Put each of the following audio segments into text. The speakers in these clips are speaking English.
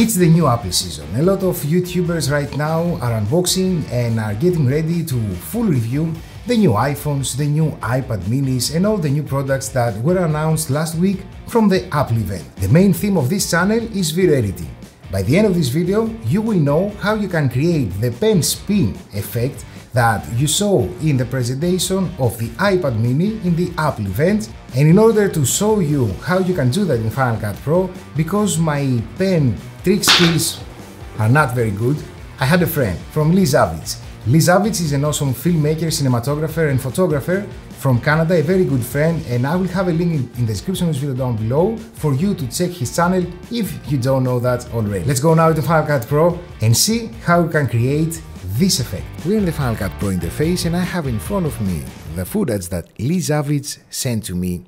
It's the new Apple season. A lot of YouTubers right now are unboxing and are getting ready to full review the new iPhones, the new iPad minis and all the new products that were announced last week from the Apple event. The main theme of this channel is virality. By the end of this video, you will know how you can create the pen spin effect that you saw in the presentation of the iPad mini in the Apple event and in order to show you how you can do that in Final Cut Pro, because my pen trick skills are not very good, I had a friend from. Lee Zavitz is an awesome filmmaker, cinematographer and photographer from Canada, a very good friend, and I will have a link in, the description of this video down below for you to check his channel if you don't know that already. Let's go now to Final Cut Pro and see how we can create this effect. We're in the Final Cut Pro interface and I have in front of me the footage that Lee Zavitz sent to me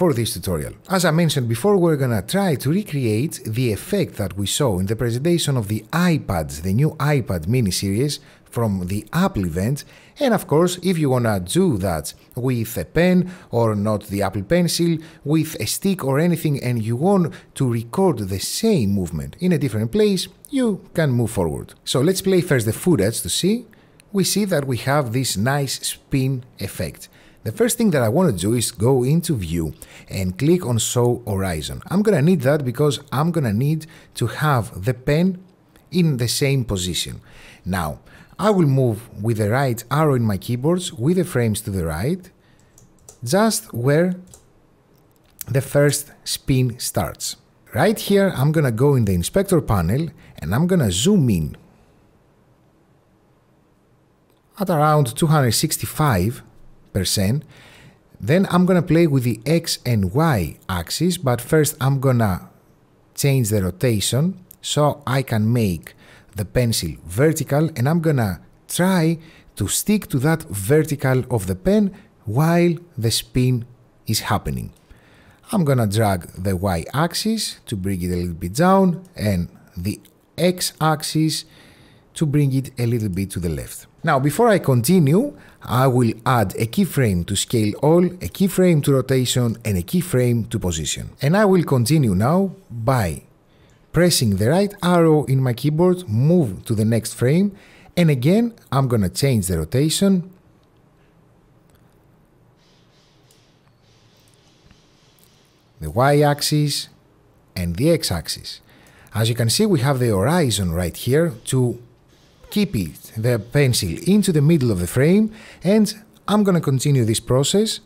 for this tutorial. As I mentioned before, we're gonna try to recreate the effect that we saw in the presentation of the iPads, the new iPad mini series from the Apple event. And of course, if you wanna do that with a pen or not the Apple Pencil, with a stick or anything, and you want to record the same movement in a different place, you can move forward. So let's play first the footage to see. We see that we have this nice spin effect. The first thing that I want to do is go into view and click on show horizon. I'm gonna need that because I'm gonna need to have the pen in the same position. Now, I will move with the right arrow in my keyboards with the frames to the right, just where the first spin starts. Right here, I'm gonna go in the inspector panel and I'm gonna zoom in at around 265 percent then I'm gonna play with the X and Y axis but first I'm gonna change the rotation so I can make the pencil vertical and I'm gonna try to stick to that vertical of the pen while the spin is happening. I'm gonna drag the Y axis to bring it a little bit down and the X axis to bring it a little bit to the left. Now before I continue, I will add a keyframe to scale all, a keyframe to rotation and a keyframe to position. And I will continue now by pressing the right arrow in my keyboard, move to the next frame and again I'm gonna change the rotation the y-axis and the x-axis. As you can see we have the horizon right here to keep it, the pencil into the middle of the frame and I'm gonna continue this process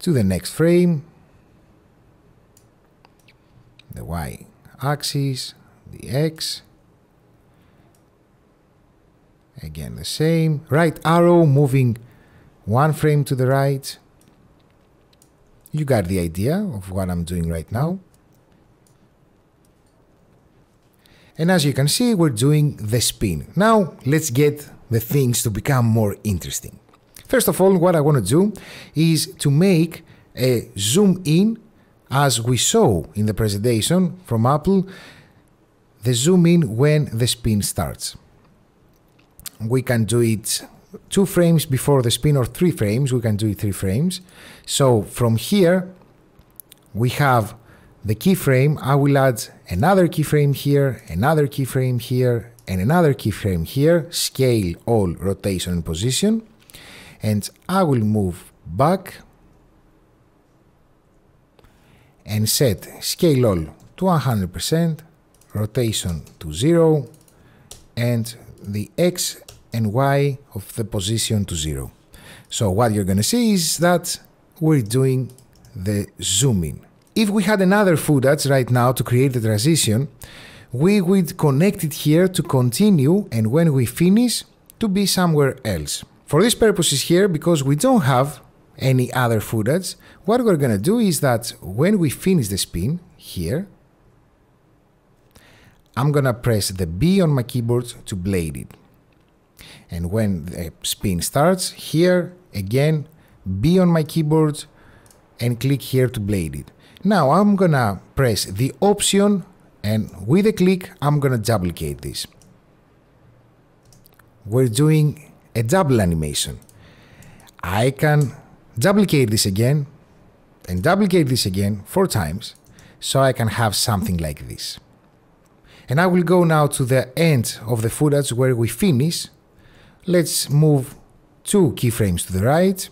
to the next frame, the y axis, the x, again the same, right arrow moving one frame to the right, you got the idea of what I'm doing right now. And as you can see, we're doing the spin. Now, let's get the things to become more interesting. First of all, what I want to do is to make a zoom in as we saw in the presentation from Apple, the zoom in when the spin starts. We can do it two frames before the spin or three frames, we can do it three frames. So from here, we have the keyframe. I will add another keyframe here, another keyframe here, and another keyframe here, scale all rotation and position. And I will move back and set scale all to 100%, rotation to 0, and the X and Y of the position to 0. So what you're going to see is that we're doing the zooming. If we had another footage right now to create the transition, we would connect it here to continue and when we finish to be somewhere else. For this purposes here, because we don't have any other footage, what we're gonna do is that when we finish the spin here, I'm gonna press the B on my keyboard to blade it. And when the spin starts, here again, B on my keyboard and click here to blade it. Now I'm gonna press the option and with a click I'm gonna duplicate this. We're doing a double animation. I can duplicate this again and duplicate this again four times so I can have something like this. And I will go now to the end of the footage where we finish. Let's move two keyframes to the right.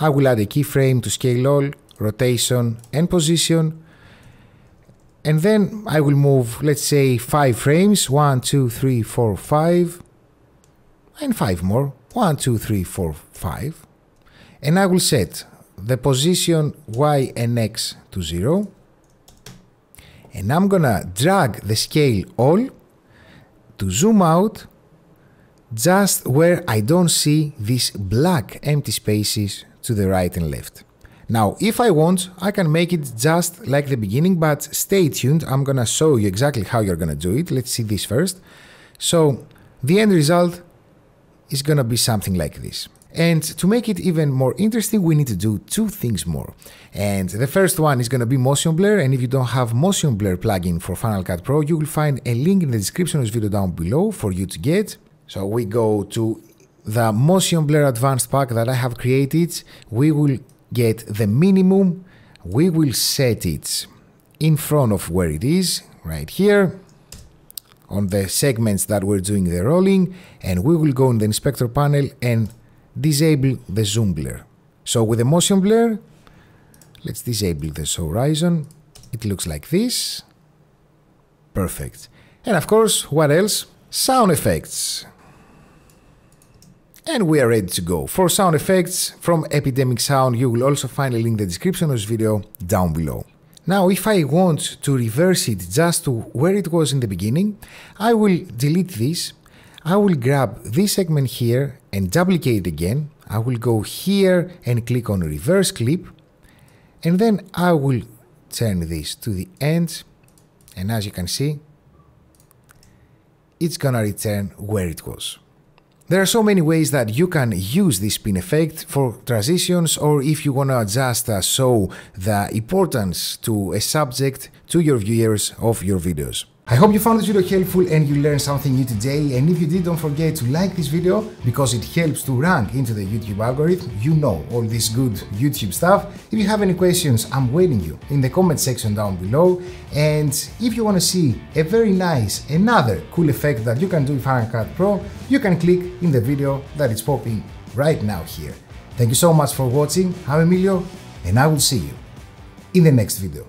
I will add a keyframe to scale all, rotation and position. And then I will move, let's say, five frames. One, two, three, four, five. And five more. One, two, three, four, five. And I will set the position Y and X to zero. And I'm gonna drag the scale all to zoom out just where I don't see these black empty spaces to the right and left. Now, if I want, I can make it just like the beginning, but stay tuned. I'm gonna show you exactly how you're gonna do it. Let's see this first. So the end result is gonna be something like this. And to make it even more interesting, we need to do two things more. And the first one is going to be Motion Blur. And if you don't have Motion Blur plugin for Final Cut Pro, you will find a link in the description of this video down below for you to get. So we go to the Motion Blur Advanced pack that I have created. We will get the minimum. We will set it in front of where it is, right here on the segments that we're doing the rolling and we will go in the inspector panel and disable the zoom blur. So with the motion blur, let's disable this horizon. It looks like this. Perfect. And of course, what else? Sound effects. And we are ready to go. For sound effects from Epidemic Sound, you will also find a link in the description of this video down below. Now, if I want to reverse it just to where it was in the beginning, I will delete this I will grab this segment here and duplicate it again. I will go here and click on reverse clip and then I will turn this to the end and as you can see it's gonna return where it was. There are so many ways that you can use this spin effect for transitions or if you wanna just uh, show the importance to a subject to your viewers of your videos. I hope you found this video helpful and you learned something new today and if you did don't forget to like this video because it helps to rank into the YouTube algorithm. You know all this good YouTube stuff. If you have any questions I'm waiting you in the comment section down below and if you want to see a very nice another cool effect that you can do in Final Cut Pro you can click in the video that is popping right now here. Thank you so much for watching. I'm Emilio and I will see you in the next video.